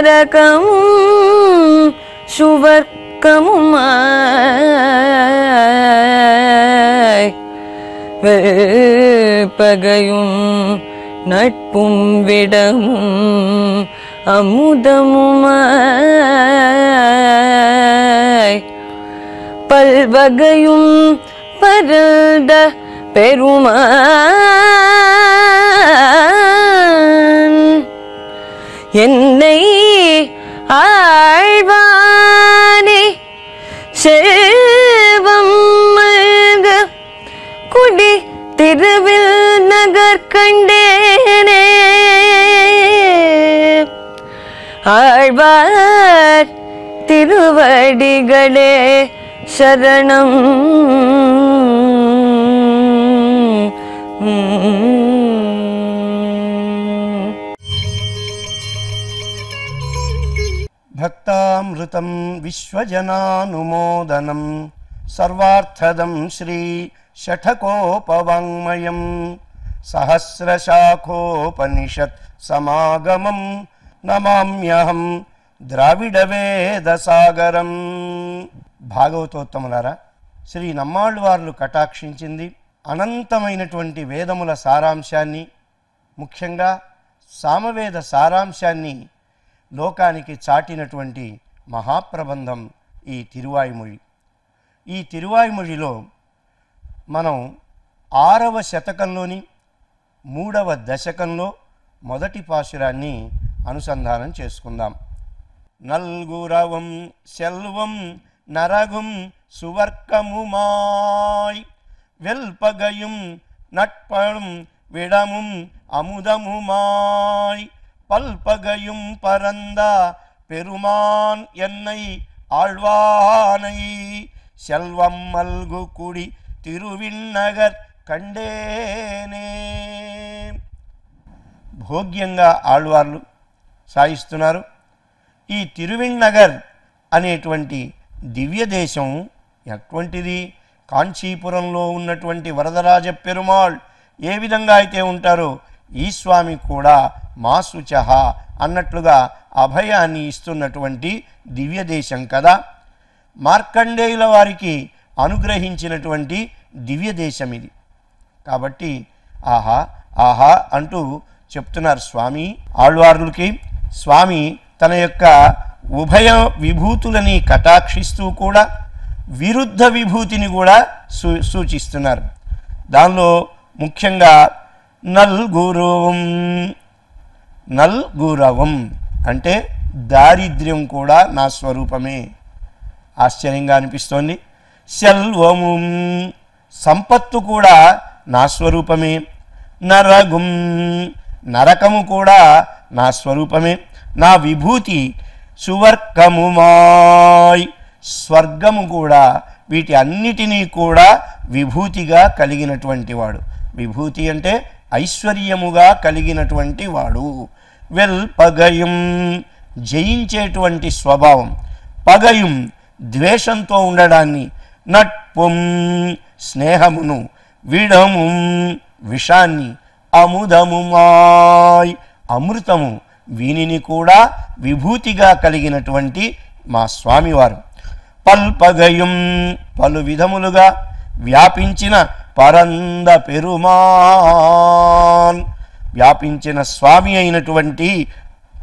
நரகமும் சுவர்க்கமுமாய் வேப்பகையும் நட்பும் விடமும் அமுதமுமாய் பல்வகையும் பரந்த பெருமான். என்னை ஆழ்வானே செல்வம் மல்க குடி திருவில் நகர் கண்டேனே. ஆழ்வார் திருவடிகளே சரணம். mm భక్తామృతం విశ్వజనానుమోదనం సర్వార్థదం శ్రీ షఠకోపవాङ्మయం సహస్రశాఖోపనిషత్ సమాగమం నమామ్యహం ద్రావిడవేదసాగరం భాగవతోత్తములారా శ్రీ నమ్మాళ్ళవార్లు కటాక్షించింది అనంతమైనటువంటి వేదముల సారాంశాన్ని ముఖ్యంగా సామవేద సారాంశాన్ని లోకానికి చాటినటువంటి మహాప్రబంధం ఈ తిరువాయుమొళి ఈ తిరువాయుమొళిలో మనం ఆరవ శతకంలోని మూడవ దశకంలో మొదటి పాశురాన్ని అనుసంధానం చేసుకుందాం. నల్గురవం సెల్వం నరగుం సువర్కముమాయ్. వెల్పగయం நட்பழும் விடமும் அமுதமுமாய் పల్పగయం పరంద பெருமான் என்னை ஆழ்வானை செல்வம் மல்கு குடி తిరువిన్నగర్ కండేనే భోగ్యంగా ఆళ్వార్లు సాయిస్తున్నారు ఈ తిరువిన్నగర్ అనేటువంటి దివ్య దేశం ఎటువంటిది కాంచీపురంలో ఉన్నటువంటి వరదరాజ పెరుమాళ్ ఏ విధంగా అయితే ఉంటారో ఈ స్వామి కూడా మా శుచహ అన్నట్లుగా అభయాన్ని ఇస్తున్నటువంటి దివ్య దేశం కదా. మార్కండేయుల వారికి అనుగ్రహించినటువంటి దివ్య దేశం ఇది. కాబట్టి ఆహా ఆహా అంటూ చెప్తున్నారు స్వామి ఆళ్వార్లకి. స్వామి తన యొక్క ఉభయ విభూతులని కటాక్షిస్తూ కూడా విరుద్ధ విభూతిని కూడా సూ సూచిస్తున్నారు. దానిలో ముఖ్యంగా నల్గురువం నల్గురవం. అంటే దారిద్ర్యం కూడా నా స్వరూపమే. ఆశ్చర్యంగా అనిపిస్తోంది. సెల్వము సంపత్తు కూడా నా స్వరూపమే. నరగుం నరకము కూడా నా స్వరూపమే. నా విభూతి సువర్గముమాయ్ స్వర్గము కూడా వీటి అన్నిటినీ కూడా విభూతిగా కలిగినటువంటి వాడు. విభూతి అంటే ఐశ్వర్యముగా కలిగినటువంటి వాడు. వెల్ పగయం జయించేటువంటి స్వభావం. పగయం ద్వేషంతో ఉండడాన్ని నట్పుం స్నేహమును విడము విషాన్ని అముదముమాయ్. అమృతము వీనిని కూడా విభూతిగా కలిగినటువంటి మా స్వామివారు. పల్పగయం పలు విధములుగా వ్యాపించిన పరంద పెరుమాన్. వ్యాపించిన స్వామి అయినటువంటి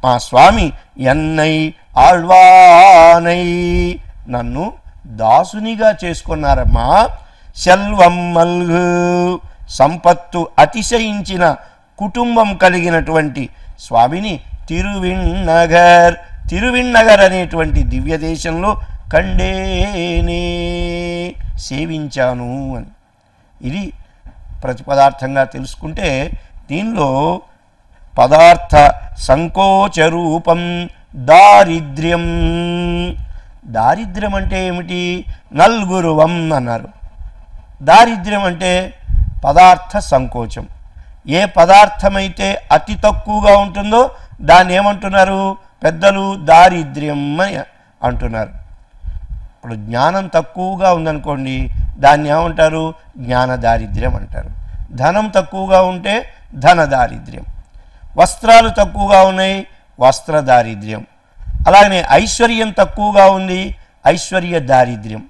మా స్వామి ఎన్నై ఆళ్వానై. నన్ను దాసునిగా చేసుకున్నారమ్మా. సెల్వం మల్గు సంపత్తు అతిశయించిన కుటుంబం కలిగినటువంటి స్వామిని తిరువిన్నగర్ తిరువిన్నగర్ అనేటువంటి దివ్య దేశంలో కండేనే సేవించాను అని. ఇది ప్రతిపదార్థంగా తెలుసుకుంటే దీనిలో పదార్థ సంకోచ రూపం దారిద్ర్యం. దారిద్ర్యం అంటే ఏమిటి? నల్గురువం అన్నారు. దారిద్ర్యం అంటే పదార్థ సంకోచం. ఏ పదార్థమైతే అతి తక్కువగా ఉంటుందో దాన్ని ఏమంటున్నారు? పెద్దలు దారిద్ర్యం అని అంటున్నారు. ఇప్పుడు జ్ఞానం తక్కువగా ఉందనుకోండి దాన్ని ఏమంటారు? జ్ఞాన దారిద్ర్యం అంటారు. ధనం తక్కువగా ఉంటే ధన దారిద్ర్యం వస్త్రాలు తక్కువగా ఉన్నాయి వస్త్ర దారిద్ర్యం అలాగనే ఐశ్వర్యం తక్కువగా ఉంది ఐశ్వర్య దారిద్ర్యం.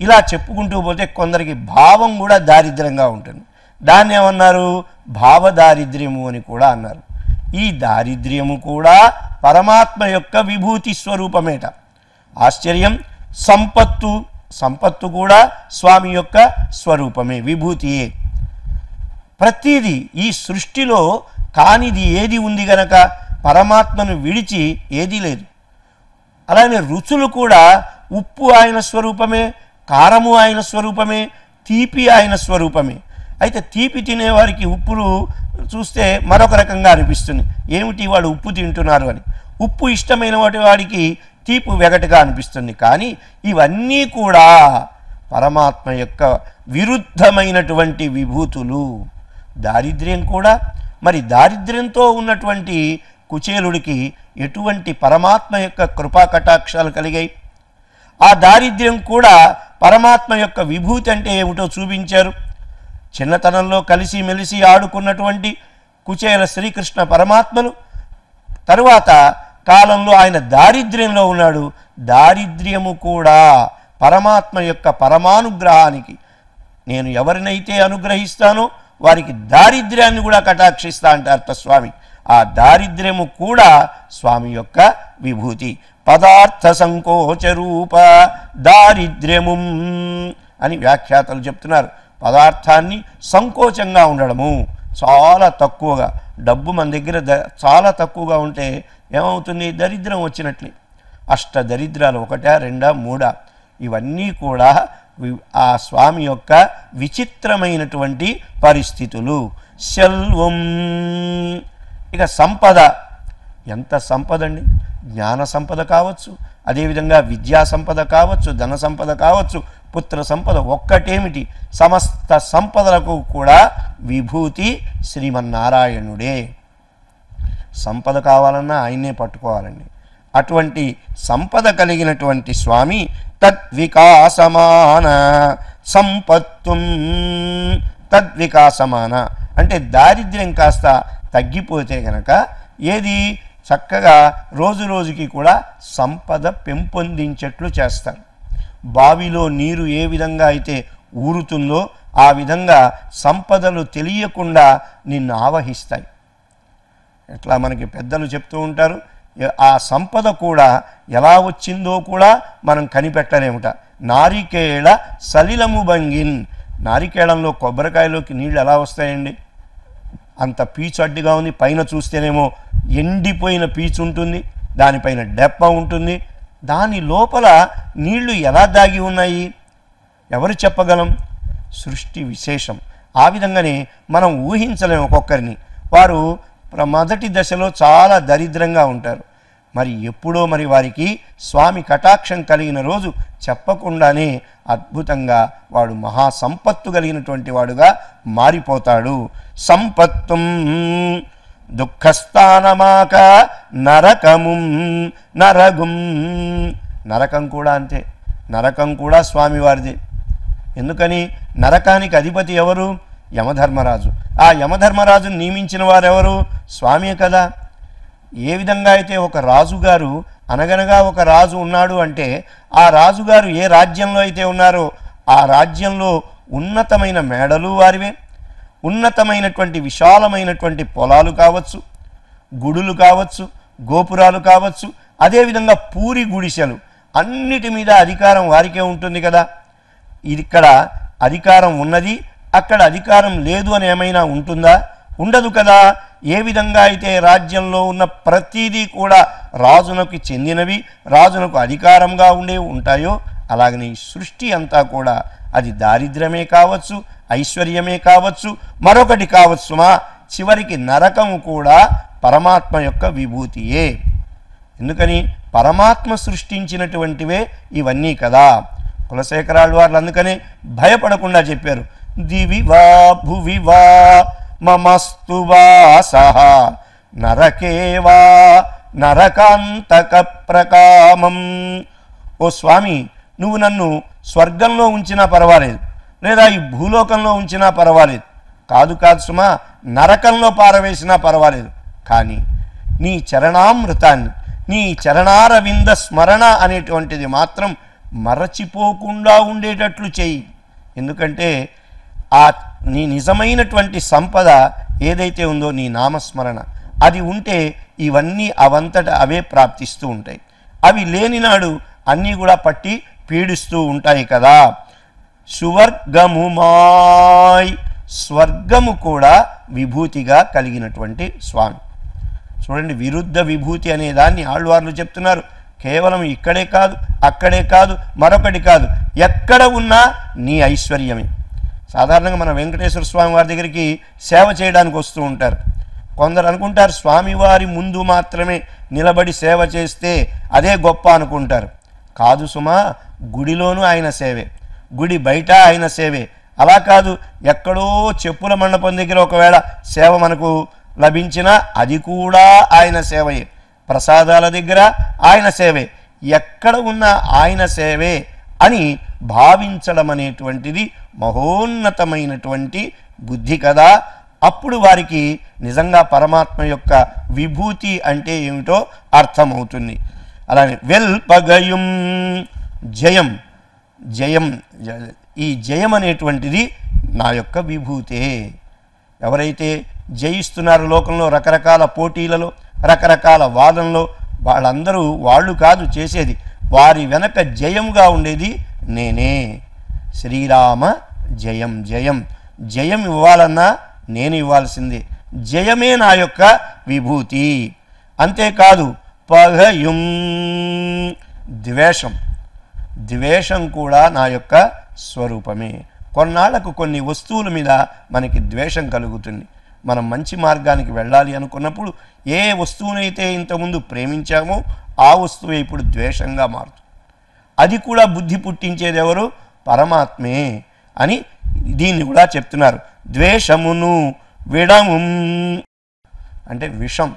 ఇలా చెప్పుకుంటూ పోతే కొందరికి భావం కూడా దారిద్ర్యంగా ఉంటుంది. దాన్ని ఏమన్నారు? భావ దారిద్ర్యము అని కూడా అన్నారు. ఈ దారిద్ర్యము కూడా పరమాత్మ యొక్క విభూతి స్వరూపమేట. ఆశ్చర్యం సంపత్తు సంపత్తు కూడా స్వామి యొక్క స్వరూపమే విభూతియే. ప్రతిదీ ఈ సృష్టిలో కానిది ఏది ఉంది గనక పరమాత్మను విడిచి ఏదీ లేదు. అలానే రుచులు కూడా ఉప్పు ఆయన స్వరూపమే కారము ఆయన స్వరూపమే తీపి ఆయన స్వరూపమే. అయితే తీపి తినేవారికి ఉప్పులు చూస్తే మరొక రకంగా అనిపిస్తుంది. ఏమిటి వాడు ఉప్పు తింటున్నారు అని. ఉప్పు ఇష్టమైన వాటి వాడికి తీపు వెగటగా అనిపిస్తుంది. కానీ ఇవన్నీ కూడా పరమాత్మ యొక్క విరుద్ధమైనటువంటి విభూతులు. దారిద్ర్యం కూడా మరి దారిద్ర్యంతో ఉన్నటువంటి కుచేలుడికి ఎటువంటి పరమాత్మ యొక్క కృపా కటాక్షాలు కలిగాయి. ఆ దారిద్ర్యం కూడా పరమాత్మ యొక్క విభూతి అంటే ఏమిటో చూపించారు. చిన్నతనంలో కలిసి మెలిసి ఆడుకున్నటువంటి కుచేల శ్రీకృష్ణ పరమాత్మలు తరువాత కాలంలో ఆయన దారిద్ర్యంలో ఉన్నాడు. దారిద్ర్యము కూడా పరమాత్మ యొక్క పరమానుగ్రహానికి నేను ఎవరినైతే అనుగ్రహిస్తానో వారికి దారిద్ర్యాన్ని కూడా కటాక్షిస్తా అంటారు స్వామి ఆ దారిద్ర్యము కూడా స్వామి యొక్క విభూతి. పదార్థ సంకోచ రూప దారిద్ర్యము అని వ్యాఖ్యాతలు చెప్తున్నారు. పదార్థాన్ని సంకోచంగా ఉండడము చాలా తక్కువగా డబ్బు మన దగ్గర ద చాలా తక్కువగా ఉంటే ఏమవుతుంది? దరిద్రం వచ్చినట్లే. అష్ట దరిద్రాలు ఒకటా రెండా మూడా? ఇవన్నీ కూడా ఆ స్వామి యొక్క విచిత్రమైనటువంటి పరిస్థితులు. సెల్వం ఇక సంపద. ఎంత సంపద అండి జ్ఞాన సంపద కావచ్చు అదేవిధంగా విద్యా సంపద కావచ్చు ధన సంపద కావచ్చు పుత్ర సంపద ఒక్కటేమిటి? సమస్త సంపదలకు కూడా విభూతి శ్రీమన్నారాయణుడే. సంపద కావాలన్నా ఆయన్నే పట్టుకోవాలండి. అటువంటి సంపద కలిగినటువంటి స్వామి తద్వికాసమాన సంపత్తు తద్వికాసమాన. అంటే దారిద్ర్యం కాస్త తగ్గిపోతే గనక ఏది చక్కగా రోజు రోజుకి కూడా సంపద పెంపొందించేట్లు చేస్తారు. బావిలో నీరు ఏ విధంగా అయితే ఊరుతుందో ఆ విధంగా సంపదలు తెలియకుండా నిన్ను ఆవహిస్తాయి. ఎట్లా మనకి పెద్దలు చెప్తూ ఉంటారు ఆ సంపద కూడా ఎలా వచ్చిందో కూడా మనం కనిపెట్టలేముట. నారికేళ సలిలము బంగిన్ నారికేళంలో కొబ్బరికాయలోకి నీళ్ళు ఎలా వస్తాయండి? అంత పీచు అడ్డుగా ఉంది పైన చూస్తేనేమో ఎండిపోయిన పీచు ఉంటుంది దానిపైన డెప్ప ఉంటుంది. దాని లోపల నీళ్ళు ఎలా దాగి ఉన్నాయి? ఎవరు చెప్పగలం? సృష్టి విశేషం. ఆ విధంగానే మనం ఊహించలేము ఒక్కొక్కరిని. వారు ప్ర- మొదటి దశలో చాలా దరిద్రంగా ఉంటారు. మరి ఎప్పుడో మరి వారికి స్వామి కటాక్షం కలిగిన రోజు చెప్పకుండానే అద్భుతంగా వాడు మహా సంపత్తు కలిగినటువంటి వాడుగా మారిపోతాడు. సంపత్తుం దుఃఖస్థానమాక నరకముం నరగుం. నరకం కూడా అంతే. నరకం కూడా స్వామివారిదే. ఎందుకని? నరకానికి అధిపతి ఎవరు? యమధర్మరాజు. ఆ యమధర్మరాజును నియమించిన వారెవరు? స్వామియే కదా. ఏ విధంగా అయితే ఒక రాజుగారు అనగనగా ఒక రాజు ఉన్నాడు అంటే ఆ రాజుగారు ఏ రాజ్యంలో అయితే ఉన్నారో ఆ రాజ్యంలో ఉన్నతమైన మేడలు వారివే. ఉన్నతమైనటువంటి విశాలమైనటువంటి పొలాలు కావచ్చు గుడులు కావచ్చు గోపురాలు కావచ్చు అదేవిధంగా పూరి గుడిసెలు అన్నిటి మీద అధికారం వారికే ఉంటుంది కదా. ఇక్కడ అధికారం ఉన్నది అక్కడ అధికారం లేదు అని ఏమైనా ఉంటుందా? ఉండదు కదా. ఏ విధంగా అయితే రాజ్యంలో ఉన్న ప్రతిదీ కూడా రాజునకు చెందినవి రాజునకు అధికారంగా ఉండే ఉంటాయో అలాగనే సృష్టి అంతా కూడా అది దారిద్ర్యమే కావచ్చు ఐశ్వర్యమే కావచ్చు మరొకటి కావచ్చు మా చివరికి నరకం కూడా పరమాత్మ యొక్క విభూతియే. ఎందుకని? పరమాత్మ సృష్టించినటువంటివే ఇవన్నీ కదా. కులశేఖరాలు వారు అందుకనే భయపడకుండా చెప్పారు. దివి వా భువి వా మమస్తు వాస నరకే నరకాంతక ప్రకామం ఓ స్వామి నువ్వు నన్ను స్వర్గంలో ఉంచినా పర్వాలేదు లేదా ఈ భూలోకంలో ఉంచినా పర్వాలేదు. కాదు కాదు సుమా నరకంలో పారవేసినా పర్వాలేదు. కానీ నీ చరణామృతాన్ని నీ చరణారవింద స్మరణ అనేటువంటిది మాత్రం మరచిపోకుండా ఉండేటట్లు చెయ్యి. ఎందుకంటే ఆ నీ నిజమైనటువంటి సంపద ఏదైతే ఉందో నీ నామస్మరణ అది ఉంటే ఇవన్నీ అవంతట అవే ప్రాప్తిస్తూ ఉంటాయి. అవి లేని నాడు అన్నీ కూడా పట్టి పీడిస్తూ ఉంటాయి కదా. సువర్గముమాయ్ స్వర్గము కూడా విభూతిగా కలిగినటువంటి స్వామి. చూడండి విరుద్ధ విభూతి అనే దాన్ని ఆళ్వార్లు చెప్తున్నారు. కేవలం ఇక్కడే కాదు అక్కడే కాదు మరొకటి కాదు. ఎక్కడ ఉన్నా నీ ఐశ్వర్యమే. సాధారణంగా మన వెంకటేశ్వర స్వామి వారి దగ్గరికి సేవ చేయడానికి వస్తూ ఉంటారు. కొందరు అనుకుంటారు స్వామివారి ముందు మాత్రమే నిలబడి సేవ చేస్తే అదే గొప్ప అనుకుంటారు. కాదు సుమా గుడిలోనూ ఆయన సేవే. గుడి బయట ఆయన సేవే. అలా కాదు ఎక్కడో చెప్పుల మండపం దగ్గర ఒకవేళ సేవ మనకు లభించినా అది కూడా ఆయన సేవయే. ప్రసాదాల దగ్గర ఆయన సేవే. ఎక్కడ ఉన్న ఆయన సేవే అని భావించడం అనేటువంటిది మహోన్నతమైనటువంటి బుద్ధి కదా? అప్పుడు వారికి నిజంగా పరమాత్మ యొక్క విభూతి అంటే ఏమిటో అర్థమవుతుంది. అలానే వెల్పగయుం జయం. జయం ఈ జయం అనేటువంటిది నా యొక్క విభూతే. ఎవరైతే జయిస్తున్నారు లోకంలో రకరకాల పోటీలలో రకరకాల వాదనలో వాళ్ళందరూ వాళ్ళు కాదు చేసేది. వారి వెనక జయముగా ఉండేది నేనే. శ్రీరామ జయం జయం. జయం ఇవ్వాలన్నా నేను ఇవ్వాల్సిందే. జయమే నా యొక్క విభూతి. అంతేకాదు పగయుం ద్వేషం. ద్వేషం కూడా నా యొక్క స్వరూపమే. కొన్నాళ్ళకు కొన్ని వస్తువుల మీద మనకి ద్వేషం కలుగుతుంది. మనం మంచి మార్గానికి వెళ్ళాలి అనుకున్నప్పుడు ఏ వస్తువునైతే ఇంతకుముందు ప్రేమించామో ఆ వస్తువు ఇప్పుడు ద్వేషంగా మారుతుంది. అది కూడా బుద్ధి పుట్టించేది ఎవరు? పరమాత్మే అని దీన్ని కూడా చెప్తున్నారు. ద్వేషమును విడము. అంటే విషం.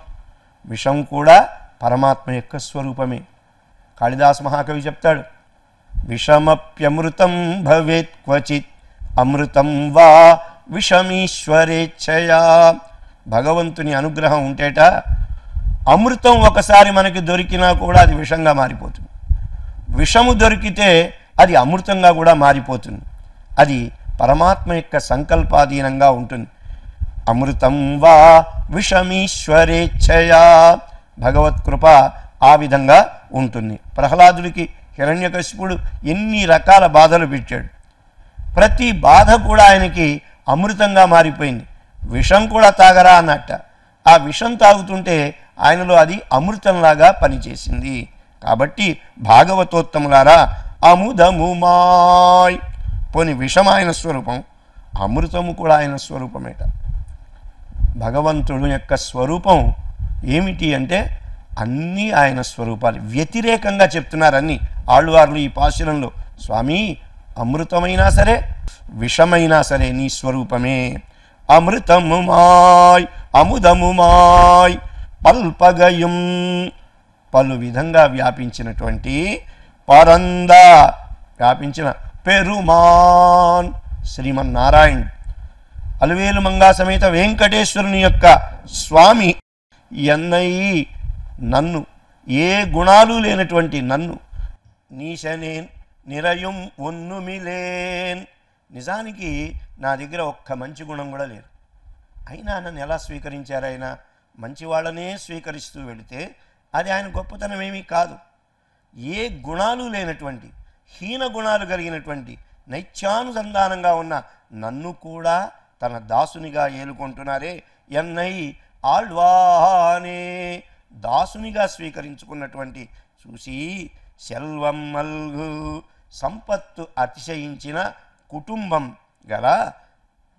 విషం కూడా పరమాత్మ యొక్క స్వరూపమే. కాళిదాస్ మహాకవి చెప్తాడు విషమప్యమృతం భవేత్ క్వచిత్ అమృతం వా విషమీశ్వరేచ్ఛయా భగవంతుని అనుగ్రహం ఉంటేట అమృతం ఒకసారి మనకి దొరికినా కూడా అది విషంగా మారిపోతుంది. విషము దొరికితే అది అమృతంగా కూడా మారిపోతుంది. అది పరమాత్మ యొక్క సంకల్పాధీనంగా ఉంటుంది. అమృతం వా విషమీశ్వరేచ్ఛయా భగవత్ కృప ఆ విధంగా ఉంటుంది. ప్రహ్లాదుడికి హిరణ్యకశిపుడు ఎన్ని రకాల బాధలు పెట్టాడు. ప్రతి బాధ కూడా ఆయనకి అమృతంగా మారిపోయింది. విషం కూడా తాగరా అన్నట్ట. ఆ విషం తాగుతుంటే ఆయనలో అది అమృతంలాగా పనిచేసింది. కాబట్టి భాగవతోత్తములారా అముదముమాయ్. పోని విషం ఆయన స్వరూపం అమృతము కూడా ఆయన స్వరూపమేట. భగవంతుడు యొక్క స్వరూపం ఏమిటి అంటే అన్నీ ఆయన స్వరూపాలు. వ్యతిరేకంగా చెప్తున్నారని అన్ని. ఈ పాశురంలో స్వామి అమృతమైనా సరే విషమైనా సరే నీ స్వరూపమే. అమృతము మాయ్ అముదము మాయ్ పల్పగయం. పలు విధంగా వ్యాపించినటువంటి పరంద వ్యాపించిన పెరుమాన్ శ్రీమన్నారాయణ. అలవేలు మంగా సమేత వెంకటేశ్వరుని యొక్క స్వామి ఎన్నయి నన్ను ఏ గుణాలు లేనటువంటి నన్ను నీశనేన్ నిరయం ఒన్నుమిలేన్. నిజానికి నా దగ్గర ఒక్క మంచి గుణం కూడా లేదు. అయినా నన్ను ఎలా స్వీకరించారు ఆయన? మంచి వాళ్ళనే స్వీకరిస్తూ వెళితే అది ఆయన గొప్పతనం ఏమీ కాదు. ఏ గుణాలు లేనటువంటి హీన గుణాలు కలిగినటువంటి నైత్యానుసంధానంగా ఉన్న నన్ను కూడా తన దాసునిగా ఏలుకుంటున్నారే. ఎన్నై ఆళ్వానే దాసునిగా స్వీకరించుకున్నటువంటి చూసి సెల్వం మల్గు సంపత్తు అతిశయించిన కుటుంబం గల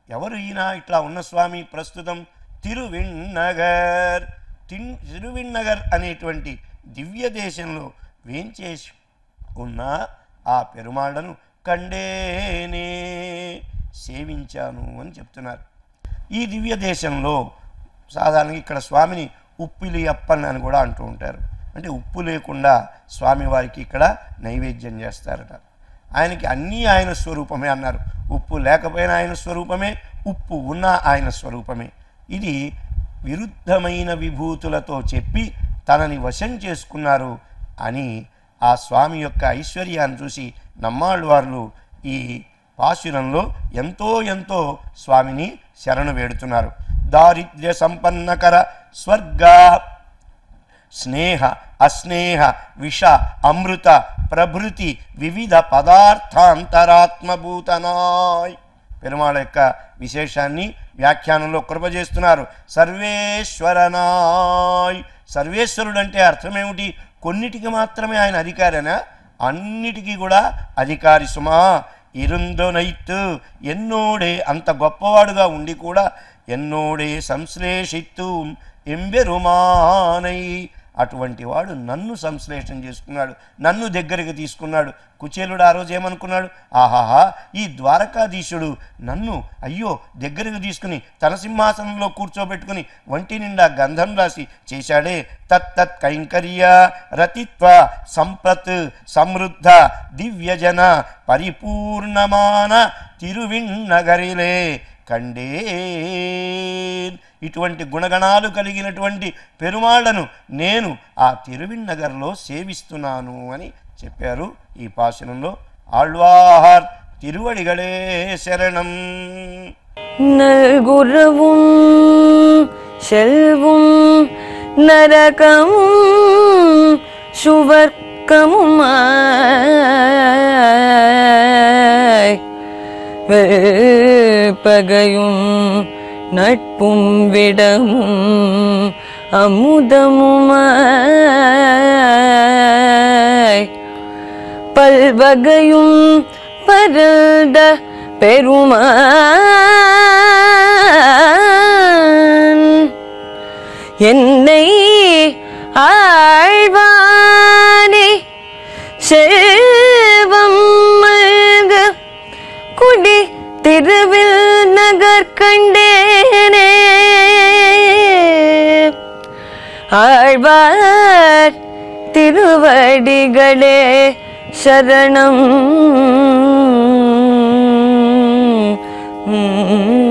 ఎవరు ఈయన ఇట్లా ఉన్న స్వామి ప్రస్తుతం తిరువిన్నగర్ తిన్ తిరువిన్నగర్ అనేటువంటి దివ్య దేశంలో వేంచేసి ఉన్న ఆ పెరుమాళ్ళను కండేనే సేవించాను అని చెప్తున్నారు. ఈ దివ్య దేశంలో సాధారణంగా ఇక్కడ స్వామిని ఉప్పిలి అప్పన్ అని కూడా అంటూ ఉంటారు. అంటే ఉప్పు లేకుండా స్వామివారికి ఇక్కడ నైవేద్యం చేస్తారట. ఆయనకి అన్నీ ఆయన స్వరూపమే అన్నారు. ఉప్పు లేకపోయినా ఆయన స్వరూపమే ఉప్పు ఉన్న ఆయన స్వరూపమే. ఇది విరుద్ధమైన విభూతులతో చెప్పి తనని వశం చేసుకున్నారు అని ఆ స్వామి యొక్క ఐశ్వర్యాన్ని చూసి నమ్మాళ్ళవార్లు ఈ పాశురంలో ఎంతో ఎంతో స్వామిని శరణు వేడుతున్నారు. దారిద్ర్య సంపన్నకర స్వర్గ స్నేహ అస్నేహ విష అమృత ప్రభృతి వివిధ పదార్థాంతరాత్మభూతనాయ్. పెరుమాళ యొక్క విశేషాన్ని వ్యాఖ్యానంలో కృప చేస్తున్నారు. సర్వేశ్వరనాయ్. సర్వేశ్వరుడు అంటే అర్థమేమిటి? కొన్నిటికి మాత్రమే ఆయన అధికారేనా? అన్నిటికీ కూడా అధికారి సుమా. ఇరుందొనైత్ ఎన్నోడే అంత గొప్పవాడుగా ఉండి కూడా ఎన్నోడే సంశ్లేషిత్తు ఎంబెరుమానై అటువంటి వాడు నన్ను సంశ్లేషణ చేసుకున్నాడు నన్ను దగ్గరికి తీసుకున్నాడు. కుచేలుడు ఆ రోజు ఏమనుకున్నాడు? ఆహాహా ఈ ద్వారకాధీశుడు నన్ను అయ్యో దగ్గరకు తీసుకుని తన సింహాసనంలో కూర్చోబెట్టుకుని వంటి నిండా గంధం రాసి చేశాడే. తత్తత్ కైంకర్య రతిత్వ సంప్రత్ సమృద్ధ దివ్యజన పరిపూర్ణమాన తిరువిన్నగరిలే కండే ఇటువంటి గుణగణాలు కలిగినటువంటి పెరుమాళ్లను నేను ఆ తిరువిన్నగర్లో సేవిస్తున్నాను అని చెప్పారు ఈ పాశనంలో ఆళ్వాహార్ తిరువడిగళే శరణం நல்குறவும் செல்வும் நரகமும் சுவர்க்கமுமாய் வேப்பகையும் நட்பும் விடமும் அமுதமுமாய். பல்வகையும் பரந்த பெருமான். என்னை ஆழ்வானே செல் திருவில் நகர் கண்டேனே ஆழ்வார் திருவடிகளே சரணம் உம்